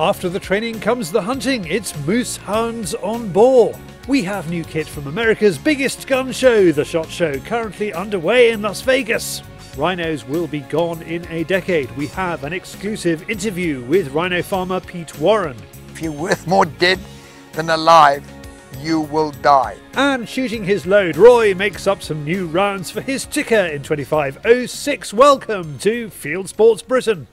After the training comes the hunting. It's Moose Hounds on Boar. We have new kit from America's biggest gun show, the SHOT Show, currently underway in Las Vegas. Rhinos will be gone in a decade. We have an exclusive interview with rhino farmer Pete Warren. If you're worth more dead than alive, you will die. And shooting his load, Roy makes up some new rounds for his Tikka in 2506. Welcome to Field Sports Britain.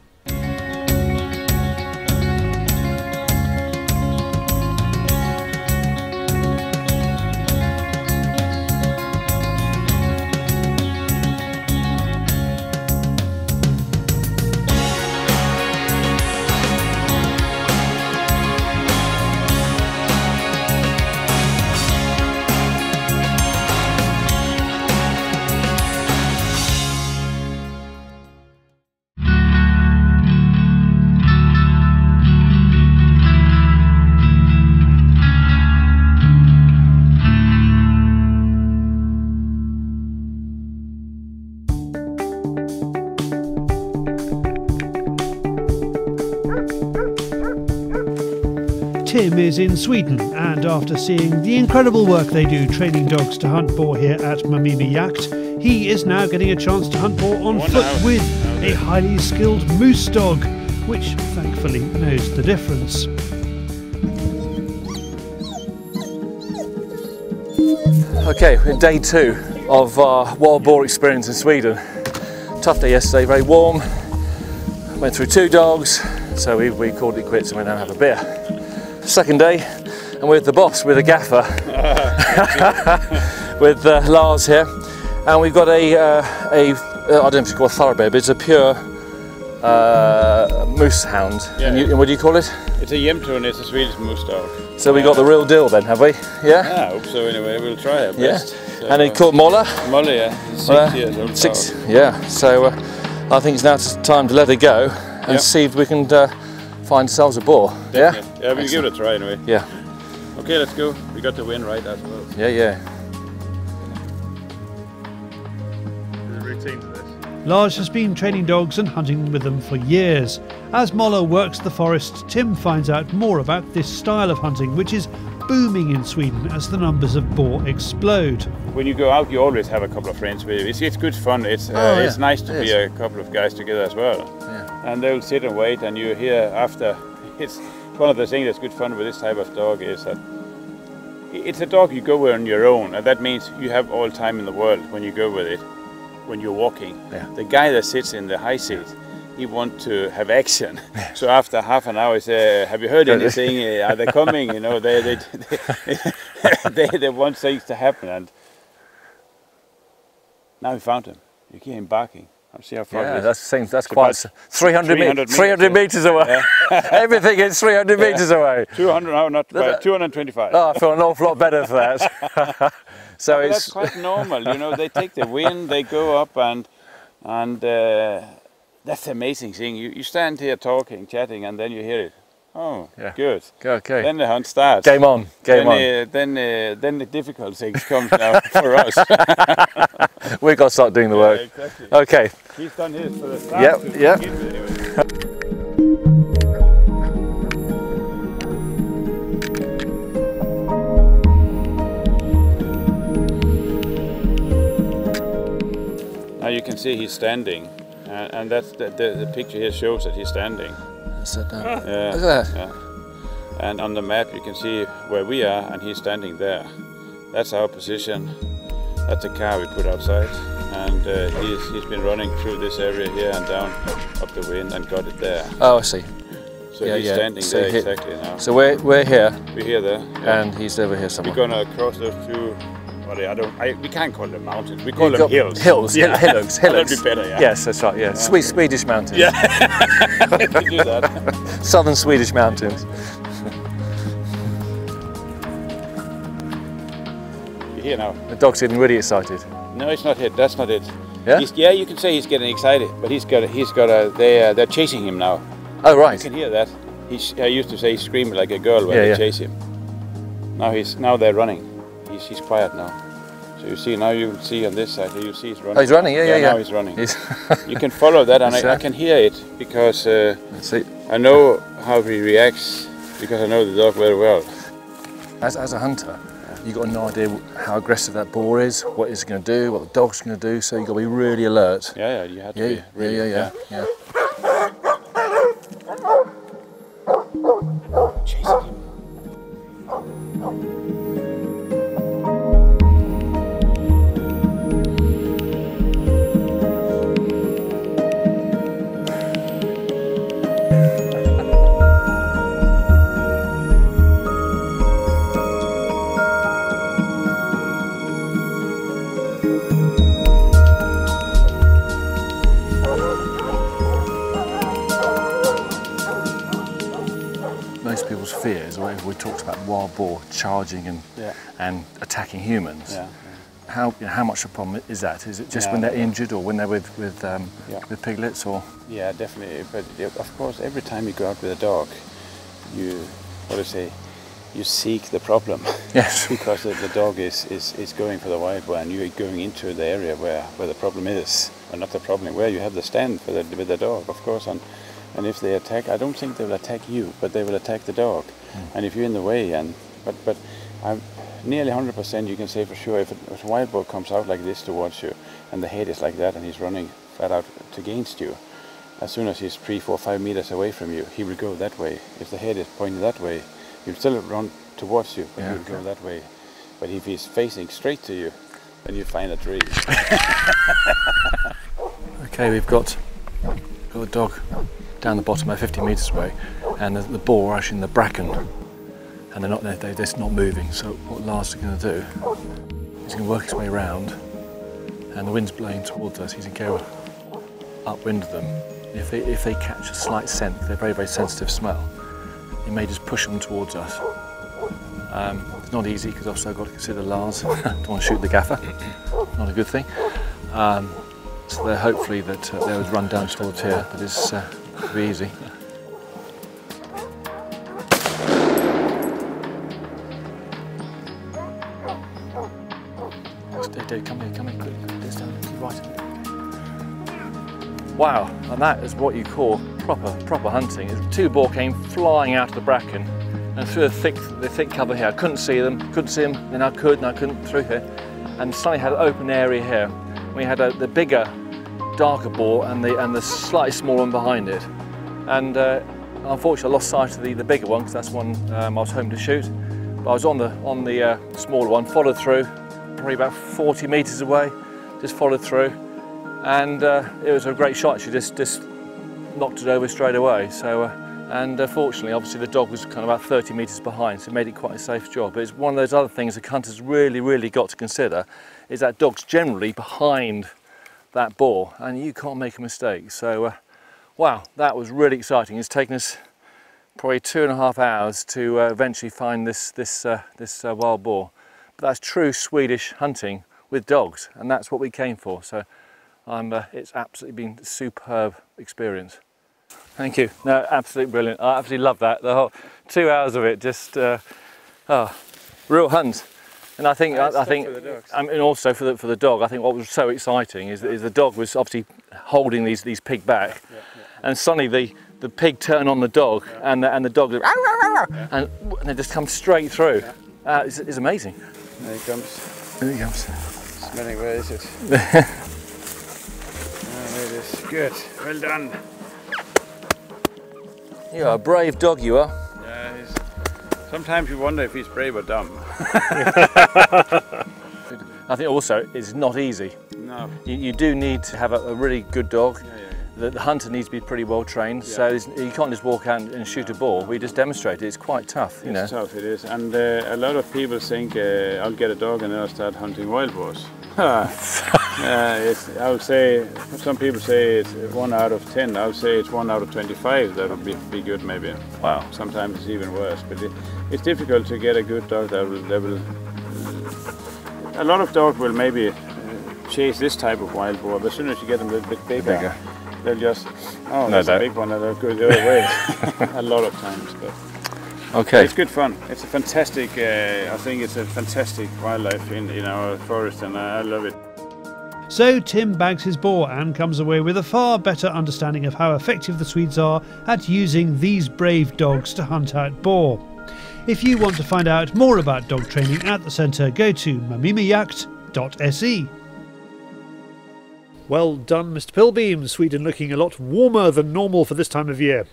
Is in Sweden, and after seeing the incredible work they do training dogs to hunt boar here at Mamima Jakt, he is now getting a chance to hunt boar on foot with a highly skilled moose dog, which thankfully knows the difference. Okay, we're day two of our wild boar experience in Sweden. Tough day yesterday, very warm. Went through two dogs, so we, we called it quits and went out and have a beer. Second day, and we're with the boss, with a gaffer, with uh, Lars here, and we've got a, uh, a uh, I don't know if it's called a thoroughbred, but it's a pure uh, moose hound. Yeah. And, you, and what do you call it? It's a Jämthund, it's a Swedish moose dog. So we got the real deal then, have we? Yeah. Yeah, I hope so anyway, we'll try our Yeah. So, And it's called Mola. Molly, yeah, six Uh, years old Six, dog. yeah. So uh, I think it's now time to let it go and Yep. see if we can uh, find ourselves a boar. Yeah? Definitely. Yeah, we'll give it a try anyway. Yeah, Okay, let's go. We got the win right as well. yeah, yeah. The routine to this. Lars has been training dogs and hunting with them for years. As Moller works the forest, Tim finds out more about this style of hunting, which is booming in Sweden as the numbers of boar explode. When you go out, you always have a couple of friends with you. It's, it's good fun. It's uh, Oh, it's nice to it be is. a couple of guys together as well. Yeah. And they'll sit and wait, and you're here after. It's one of the things that's good fun with this type of dog is that it's a dog you go with on your own, and that means you have all time in the world when you go with it. When you're walking, Yeah. the guy that sits in the high seat, he wants to have action. So after half an hour, he say, "Have you heard anything? Are they coming? You know, they they they, they, they want things to happen." And now we found him. You hear him barking. See how far. Yeah, that seems that's It's quite about 300, 300 meters, 300 meters, away. Everything is 300 meters away. 200 now, not That- 225. Oh, I feel an awful lot better for that. so it's that's quite normal, you know. They take the wind, they go up, and and uh, that's the amazing thing. You you stand here talking, chatting, and then you hear it. Oh, Yeah. good. okay. Then the hunt starts. Game on, game then, on. Uh, then uh, then the difficult things come now for us. We've got to start doing the work. Yeah, exactly. Okay. He's done his for the start. Yep, yep. anyway. Now you can see he's standing, uh, and that's the, the, the picture here shows that he's standing. Yeah, Look at that. yeah. And on the map you can see where we are, and he's standing there. That's our position. That's the car we put outside, and uh, he's he's been running through this area here and down up the wind and got it there. Oh, I see. So Yeah, he's yeah. standing So there he- exactly now. So we're, we're here We're here there, yeah. and he's over here somewhere. we're gonna cross those two. I don't. I, we can't call them mountains. We call You've them hills. Hills, Yeah. hillocks, That'd be better, yeah. Yes, that's right. Yeah, Swe- Swedish mountains. Yeah. do that. Southern Swedish mountains. You're here now. The dog's getting really excited. No, it's not it. That's not it. Yeah? He's, yeah, you can say he's getting excited, but he's got a, he's got a they uh, they're chasing him now. Oh right. You can hear that. He's, I used to say he's screaming like a girl when Yeah, they yeah. chase him. Now he's now they're running. He's he's quiet now. So you see now you see on this side you see he's running. Oh, he's running, yeah, yeah, yeah. Now he's running. He's- you can follow that, and I, I can hear it because uh, See, I know how he reacts because I know the dog very well. as, as a hunter, you've got no idea how aggressive that boar is, what it's going to do, what the dog's going to do, so you've got to be really alert. Yeah, yeah, you have to Yeah, be yeah, really. yeah, yeah, yeah. Most people's fears, or we talked about wild boar charging and Yeah. and attacking humans. Yeah. How you know, how much of a problem is that? Is it just Yeah. when they're injured, or when they're with with um, Yeah. with piglets, or Yeah, definitely. But of course, every time you go out with a dog, you what do you say? You seek the problem yes, because the, the dog is, is, is going for the wild boar, and You're going into the area where, where the problem is, or not the problem, where you have the stand for the, with the dog, of course. And and if they attack, I don't think they will attack you, but they will attack the dog. Hmm. And if you're in the way, and but but I'm nearly 100% you can say for sure if, a- if a wild boar comes out like this towards you, and the head is like that, and he's running flat out against you, as soon as he's three, four, five meters away from you, he will go that way. If the head is pointed that way, he'll still run towards you, but Yeah. he'll go that way. But if he's facing straight to you, then you find a tree. Okay, we've got got the dog down the bottom about 50 metres away, and the, the boar are actually in the bracken, and they're not they're, they're just not moving. So what Lars is going to do is going to work his way around, and the wind's blowing towards us. He's going to go upwind of them. If they if they catch a slight scent, they're very very sensitive smell. He may just push them towards us. Um, it's not easy because also I've got to consider Lars. Don't want to shoot the gaffer. Not a good thing. Um, so they're hopefully that uh, they would run down towards here, but it's uh, it'll be easy. Dave, come here, come here, quick, quick, this down, right. Wow, and that is what you call proper, proper hunting. Two boar came flying out of the bracken and through the thick, the thick cover here. I couldn't see them, couldn't see them, then I could, and I couldn't through here. And suddenly had an open area here. We had a, the bigger, darker boar and the and the slightly smaller one behind it. And uh, unfortunately, I lost sight of the, the bigger one because that's one um, I was home to shoot. But I was on the on the uh, smaller one, followed through, probably about 40 metres away, just followed through, and uh, it was a great shot. She just just knocked it over straight away. So. Uh, and uh, fortunately, obviously, the dog was kind of about 30 metres behind, so it made it quite a safe job. But it's one of those other things the hunters really, really got to consider is that dog's generally behind that boar, and you can't make a mistake. So, uh, wow, that was really exciting. It's taken us probably two and a half hours to uh, eventually find this this uh, this uh, wild boar. But that's true Swedish hunting with dogs, and that's what we came for. So, I'm, uh, it's absolutely been a superb experience. Thank you. No, absolutely brilliant. I absolutely love that. The whole two hours of it, just uh, oh, real hunt. And I think Yeah, I, I think. I mean, also for the for the dog, I think what was so exciting is, is the dog was obviously holding these these pig back, and suddenly the the pig turned on the dog, and the, and the dog, and, and they just come straight through. Uh, it's, it's amazing. There he comes, There he comes. smelling. Where is it? ah, there it is. Good. Well done. You are a brave dog, you are. Sometimes you wonder if he's brave or dumb. I think also it's not easy. No. You, you do need to have a, a really good dog. Yeah, yeah, The, the hunter needs to be pretty well trained, so it's- you can't just walk out and, shoot a bour. We just demonstrate it. It's quite tough, you know. It's tough, it is. And uh, a lot of people think uh, I'll get a dog and then I'll start hunting wild boars. uh, I would say, some people say it's one out of 10. I would say it's one out of 25. That would be, be good maybe. Wow. Sometimes it's even worse. But it, it's difficult to get a good dog that will, that will a lot of dogs will maybe uh, chase this type of wild boar, but as soon as you get them a little bit bigger, Bigger. They'll just, oh, No, that's a that- big one, and they'll go the other way. a lot of times, but Okay. It's good fun. It's a fantastic. Uh, I think it's a fantastic wildlife in, in our forest, and I, I love it. So Tim bags his boar and comes away with a far better understanding of how effective the Swedes are at using these brave dogs to hunt out boar. If you want to find out more about dog training at the centre, go to mamimajakt.se. Well done, Mr. Pilbeam. Sweden looking a lot warmer than normal for this time of year.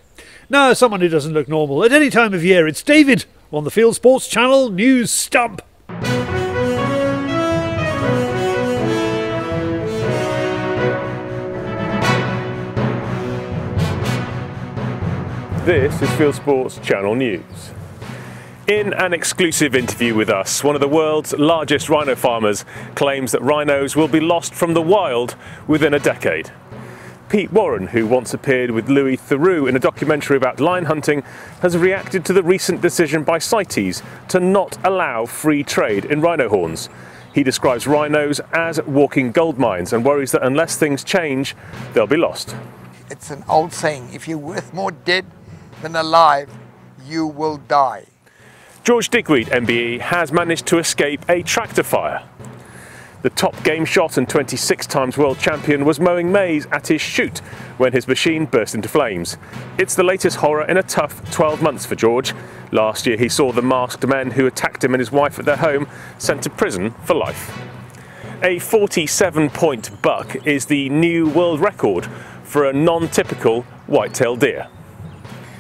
Now, someone who doesn't look normal at any time of year, it's David on the Field Sports Channel News Stump. This is Field Sports Channel News. In an exclusive interview with us, one of the world's largest rhino farmers claims that rhinos will be lost from the wild within a decade. Pete Warren, who once appeared with Louis Theroux in a documentary about lion hunting, has reacted to the recent decision by CITES to not allow free trade in rhino horns. He describes rhinos as walking gold mines and worries that unless things change, they'll be lost. It's an old saying if you're worth more dead than alive, you will die. George Digweed, MBE, has managed to escape a tractor fire. The top game shot and 26 times world champion was mowing maize at his shoot when his machine burst into flames. It's the latest horror in a tough 12 months for George. Last year he saw the masked men who attacked him and his wife at their home sent to prison for life. A 47 point buck is the new world record for a non-typical white-tailed deer.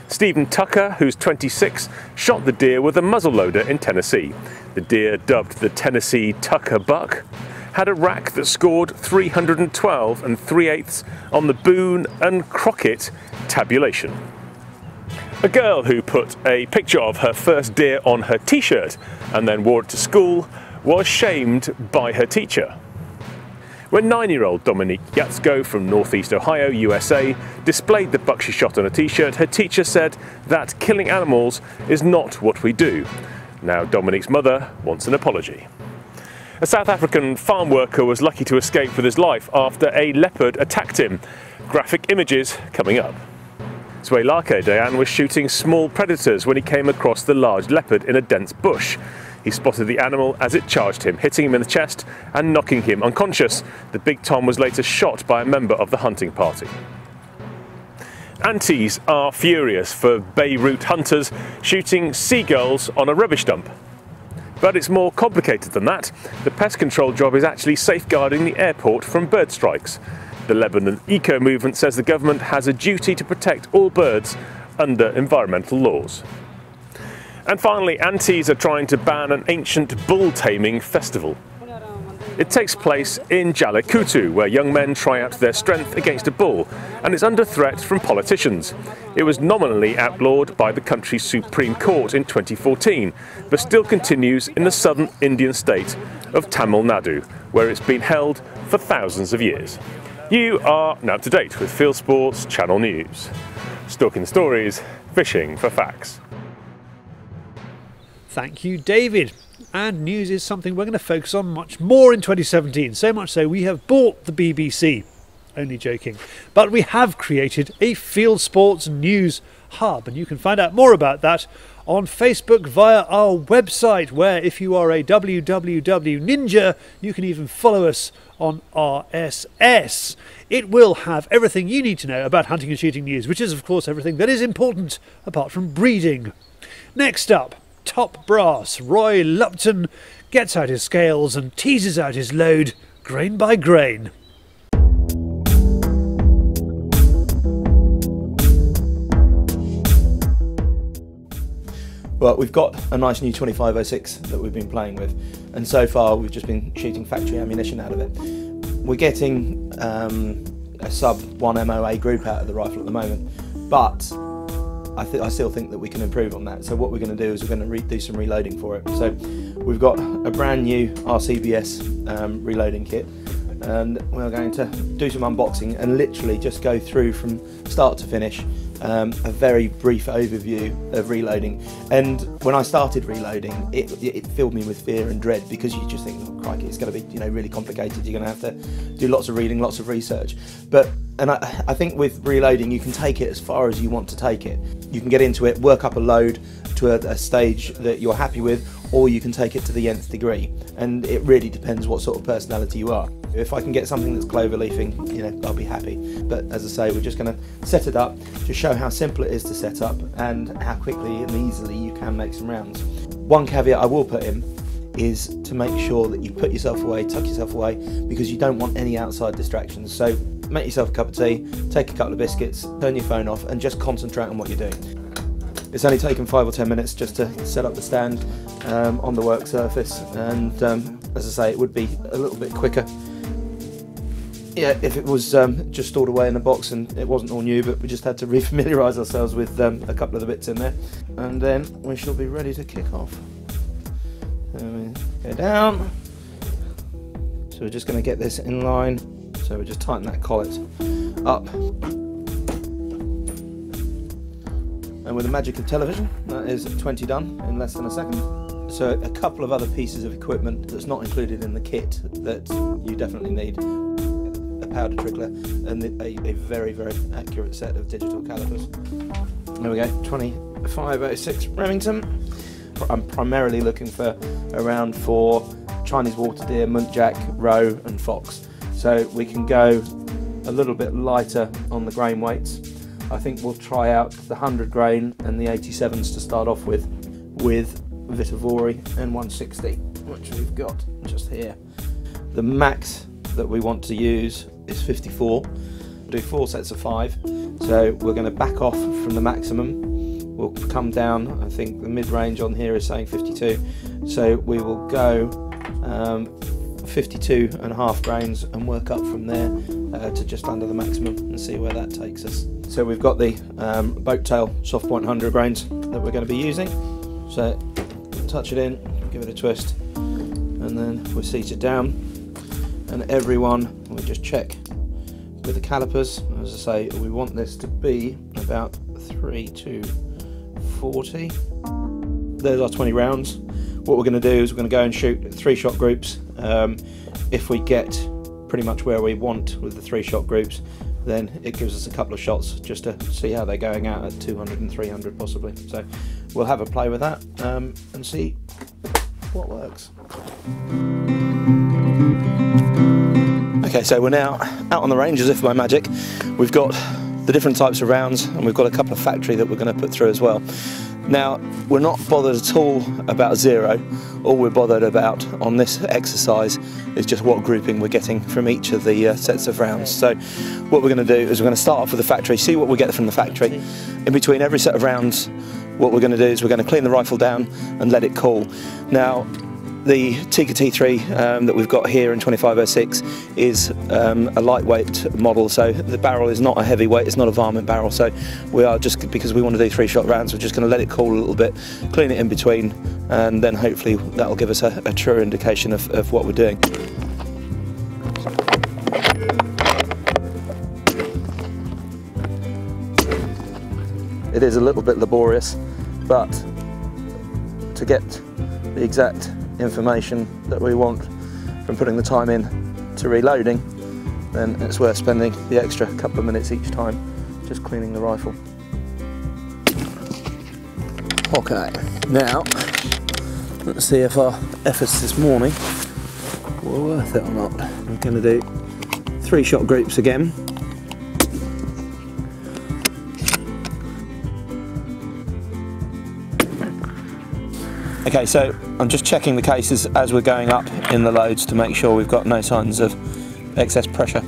Stephen Tucker, who's 26, shot the deer with a muzzleloader in Tennessee. The deer, dubbed the Tennessee Tucker Buck, had a rack that scored 312 and 3 eighths on the Boone and Crockett tabulation. A girl who put a picture of her first deer on her t-shirt and then wore it to school was shamed by her teacher. When nine-year-old Dominique Yatsko from Northeast Ohio, USA, displayed the buck she shot on a t-shirt, her teacher said that killing animals is not what we do. Now Dominique's mother wants an apology. A South African farm worker was lucky to escape with his life after a leopard attacked him. Graphic images coming up. Zwelake Dayan was shooting small predators when he came across the large leopard in a dense bush. He spotted the animal as it charged him, hitting him in the chest and knocking him unconscious. The big Tom was later shot by a member of the hunting party. Antis are furious for Beirut hunters shooting seagulls on a rubbish dump. But it's more complicated than that. The pest control job is actually safeguarding the airport from bird strikes. The Lebanon Eco Movement says the government has a duty to protect all birds under environmental laws. And finally, Antis are trying to ban an ancient bull taming festival. It takes place in Jallikattu, where young men try out their strength against a bull, and it's under threat from politicians. It was nominally outlawed by the country's Supreme Court in 2014, but still continues in the southern Indian state of Tamil Nadu, where it's been held for thousands of years. You are now up to date with Field Sports Channel News. Stalking stories, fishing for facts. Thank you, David. And news is something we're going to focus on much more in 2017. So much so, we have bought the BBC. Only joking. But we have created a Field Sports News Hub, and you can find out more about that on Facebook via our website, where if you are a WWW Ninja, you can even follow us on RSS. It will have everything you need to know about hunting and shooting news, which is, of course, everything that is important apart from breeding. Next up, top brass, Roy Lupton gets out his scales and teases out his load grain by grain. Well, we've got a nice new 2506 that we've been playing with, and so far we've just been shooting factory ammunition out of it. We're getting um, a sub 1 MOA group out of the rifle at the moment, but I, I still think that we can improve on that. So what we're going to do is we're going to do some reloading for it. So we've got a brand new RCBS um, reloading kit, and we're going to do some unboxing and literally just go through from start to finish. Um, a very brief overview of reloading. And when I started reloading, it, it filled me with fear and dread because you just think, oh, crikey, it's going to be you know really complicated. You're going to have to do lots of reading, lots of research. But and I, I think with reloading, you can take it as far as you want to take it. You can get into it, work up a load, to a, a stage that you're happy with, or you can take it to the nth degree. And it really depends what sort of personality you are. If I can get something that's clover leafing, you know, I'll be happy. But as I say, we're just going to set it up to show how simple it is to set up and how quickly and easily you can make some rounds. One caveat I will put in is to make sure that you put yourself away, tuck yourself away, because you don't want any outside distractions. So make yourself a cup of tea, take a couple of biscuits, turn your phone off, and just concentrate on what you're doing. It's only taken five or ten minutes just to set up the stand um, on the work surface, and um, as I say, it would be a little bit quicker. Yeah, if it was um, just stored away in a box and it wasn't all new, but we just had to refamiliarise ourselves with um, a couple of the bits in there, and then we shall be ready to kick off. So go down. So we're just going to get this in line. So we just tighten that collet up And with the magic of television, that is 20 done in less than a second. So a couple of other pieces of equipment that's not included in the kit that you definitely need. A powder trickler and a, a very, very accurate set of digital calipers. There we go, 2506 Remington. I'm primarily looking for around for Chinese water deer, muntjac, roe and fox. So we can go a little bit lighter on the grain weights I think we'll try out the 100 grain and the 87s to start off with, with Vihtavuori N160, which we've got just here. The max that we want to use is 54. We'll do four sets of five. So we're going to back off from the maximum. We'll come down, I think the mid-range on here is saying 52. So we will go um, 52 and a half grains and work up from there uh, to just under the maximum and see where that takes us. So we've got the um, boat tail soft point 100 grains that we're going to be using. So touch it in, give it a twist, and then we seat it down. And everyone, we just check with the calipers. As I say, we want this to be about 3 to 40. There's our 20 rounds. What we're going to do is we're going to go and shoot three shot groups. Um, if we get pretty much where we want with the three shot groups, then it gives us a couple of shots just to see how they're going out at 200 and 300 possibly. So we'll have a play with that um, and see what works. Okay, so we're now out on the range as if by magic. We've got the different types of rounds and we've got a couple of factory that we're going to put through as well. Now, we're not bothered at all about zero. All we're bothered about on this exercise is just what grouping we're getting from each of the uh, sets of rounds. So what we're going to do is we're going to start off with the factory, see what we get from the factory. In between every set of rounds, what we're going to do is we're going to clean the rifle down and let it cool. Now, the Tikka T3 um, that we've got here in 2506 is um, a lightweight model, so the barrel is not a heavyweight, it's not a varmint barrel, so we are just, because we want to do three shot rounds, we're just going to let it cool a little bit, clean it in between, and then hopefully that'll give us a, a true indication of, of what we're doing. It is a little bit laborious, but to get the exact information that we want from putting the time in to reloading, then it's worth spending the extra couple of minutes each time just cleaning the rifle. Okay, now let's see if our efforts this morning were worth it or not. I'm going to do three shot groups again Okay, so I'm just checking the cases as we're going up in the loads to make sure we've got no signs of excess pressure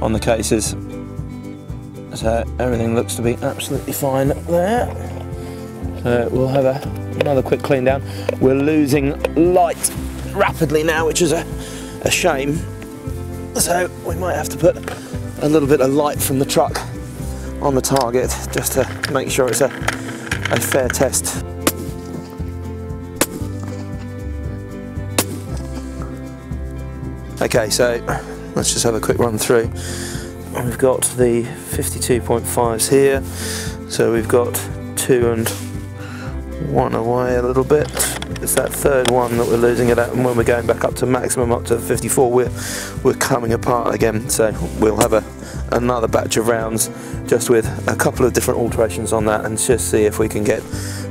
on the cases. So everything looks to be absolutely fine there. So we'll have a, another quick clean down. We're losing light rapidly now, which is a, a shame. So we might have to put a little bit of light from the truck on the target just to make sure it's a, a fair test. Okay, so let's just have a quick run through. We've got the 52.5s here, so we've got two and one away a little bit. It's that third one that we're losing it at, and when we're going back up to maximum, up to 54, we're we're coming apart again. So we'll have a, another batch of rounds just with a couple of different alterations on that and just see if we can get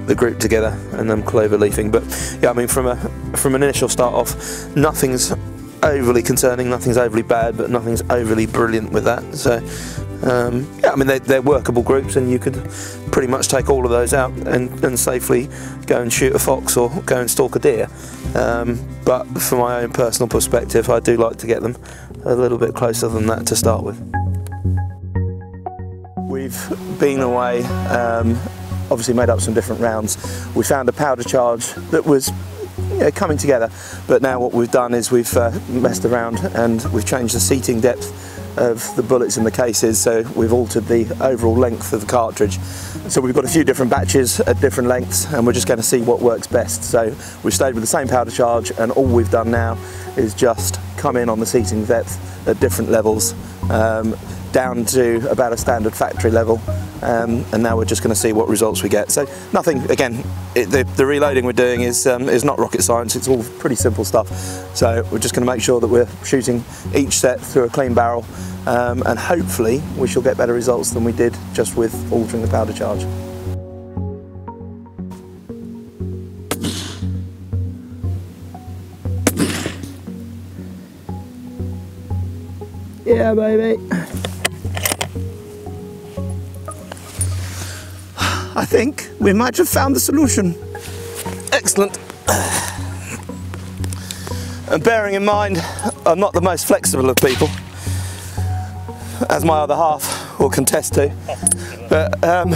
the group together and then clover leafing. But yeah, I mean, from a from an initial start off, nothing's overly concerning, nothing's overly bad, but nothing's overly brilliant with that. So um, yeah, I mean they're, they're, workable groups, and you could pretty much take all of those out and, and safely go and shoot a fox or go and stalk a deer. Um, but from my own personal perspective, I do like to get them a little bit closer than that to start with. We've been away, um, obviously made up some different rounds. We found a powder charge that was coming together, but now what we've done is we've uh, messed around and we've changed the seating depth of the bullets in the cases so we've altered the overall length of the cartridge. So we've got a few different batches at different lengths and we're just going to see what works best. So we've stayed with the same powder charge and all we've done now is just come in on the seating depth at different levels um, down to about a standard factory level um, and now we're just going to see what results we get. So nothing, again, it, the, the, reloading we're doing is, um, is not rocket science, it's all pretty simple stuff. So we're just going to make sure that we're shooting each set through a clean barrel um, and hopefully we shall get better results than we did just with altering the powder charge. Yeah, baby. I think we might have found the solution. Excellent. And bearing in mind, I'm not the most flexible of people, as my other half will contest to. But um,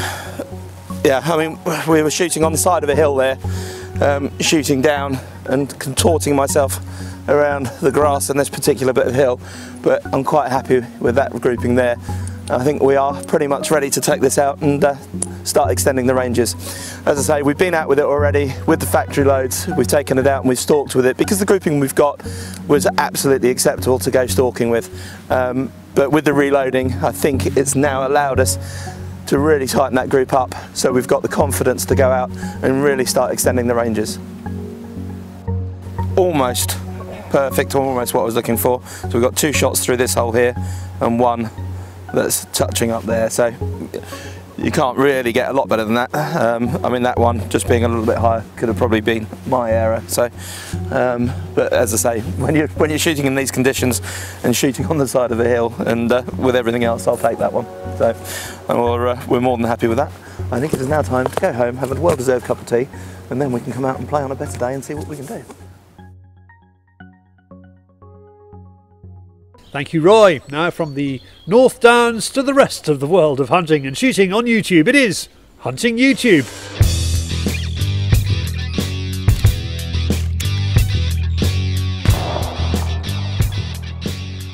yeah, I mean, we were shooting on the side of a hill there, um, shooting down and contorting myself around the grass on this particular bit of hill. But I'm quite happy with that grouping there. I think we are pretty much ready to take this out and uh, start extending the ranges. As I say, we've been out with it already with the factory loads. We've taken it out and we've stalked with it because the grouping we've got was absolutely acceptable to go stalking with. Um, but with the reloading, I think it's now allowed us to really tighten that group up so we've got the confidence to go out and really start extending the ranges. Almost perfect, almost what I was looking for. So we've got two shots through this hole here and one that's touching up there. So you can't really get a lot better than that. Um, I mean that one just being a little bit higher could have probably been my error. So, um, but as I say, when you're when you're shooting in these conditions and shooting on the side of a hill and uh, with everything else, I'll take that one. So we're uh, we're more than happy with that. I think it is now time to go home, have a well-deserved cup of tea, and then we can come out and play on a better day and see what we can do. Thank you, Roy. Now from the North Downs to the rest of the world of hunting and shooting on YouTube, it is Hunting YouTube.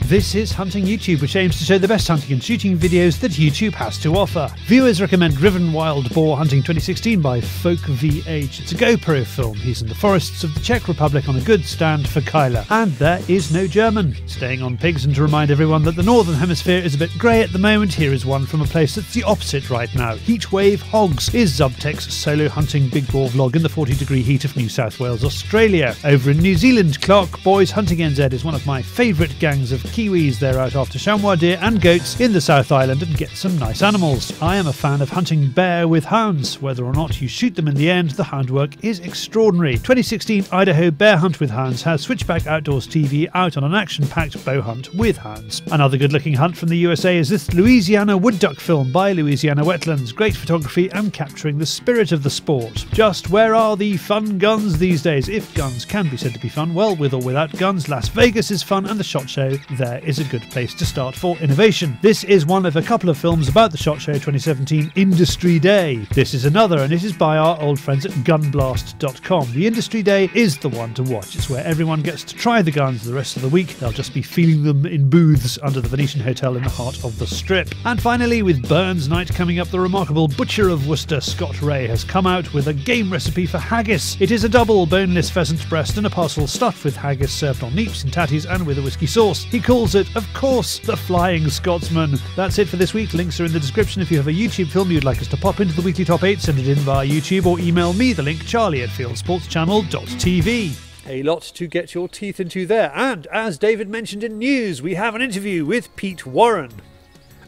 This is Hunting YouTube, which aims to show the best hunting and shooting videos that YouTube has to offer. Viewers recommend Driven Wild Boar Hunting 2016 by Folk VH. It's a GoPro film. He's in the forests of the Czech Republic on a good stand for Kyla. And there is no German. Staying on pigs, and to remind everyone that the Northern Hemisphere is a bit grey at the moment, here is one from a place that's the opposite right now. Heatwave Hogs is Zubtec's solo hunting big boar vlog in the 40 degree heat of New South Wales, Australia. Over in New Zealand, Clarke Boys Hunting NZ is one of my favourite gangs of Kiwis. They're out after chamois deer and goats in the South Island and get some nice animals. I am a fan of hunting bear with hounds. Whether or not you shoot them in the end, the hound work is extraordinary. 2016 Idaho Bear Hunt with Hounds has Switchback Outdoors TV out on an action packed bow hunt with hounds. Another good looking hunt from the USA is this Louisiana wood duck film by Louisiana Wetlands. Great photography and capturing the spirit of the sport. Just where are the fun guns these days? If guns can be said to be fun, well, with or without guns, Las Vegas is fun and the SHOT Show there there is a good place to start for innovation. This is one of a couple of films about the SHOT Show 2017 Industry Day. This is another, and it is by our old friends at gunblast.com. The Industry Day is the one to watch. It's where everyone gets to try the guns the rest of the week. They'll just be feeling them in booths under the Venetian Hotel in the heart of the strip. And finally, with Burns Night coming up, the remarkable Butcher of Worcester, Scott Rea, has come out with a game recipe for haggis. It is a double boneless pheasant breast and a parcel stuffed with haggis served on neeps and tatties and with a whiskey sauce. He calls calls it, of course, The Flying Scotsman. That's it for this week. Links are in the description. If you have a YouTube film you'd like us to pop into the weekly top 8, send it in via YouTube or email me the link charlie at fieldsportschannel.tv. A lot to get your teeth into there. And as David mentioned in news, we have an interview with Pete Warren.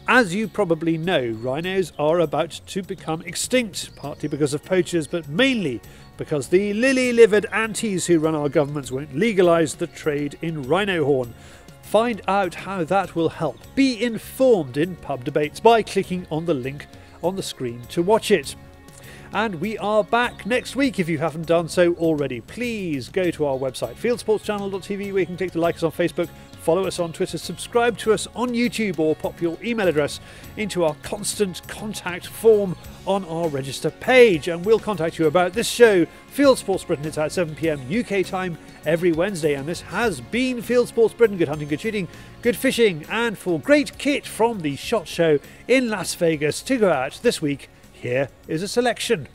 As you probably know, rhinos are about to become extinct, partly because of poachers, but mainly because the lily livered antis who run our governments won't legalise the trade in rhino horn. Find out how that will help. Be informed in pub debates by clicking on the link on the screen to watch it. And we are back next week if you haven't done so already. Please go to our website, fieldsportschannel.tv, where you can click to like us on Facebook, follow us on Twitter, subscribe to us on YouTube, or pop your email address into our constant contact form on our register page. And we'll contact you about this show, Field Sports Britain. It's at 7 pm UK time every Wednesday. And this has been Field Sports Britain. Good hunting, good shooting, good fishing, and for great kit from the SHOT Show in Las Vegas to go out this week here is a selection.